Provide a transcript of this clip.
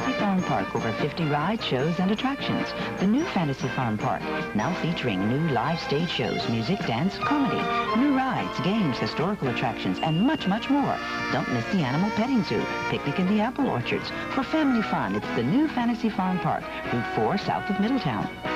Fantasy Farm Park, over 50 ride shows, and attractions. The new Fantasy Farm Park, now featuring new live stage shows, music, dance, comedy, new rides, games, historical attractions, and much, much more. Don't miss the Animal Petting Zoo, picnic in the apple orchards. For family fun, it's the new Fantasy Farm Park, Route 4 south of Middletown.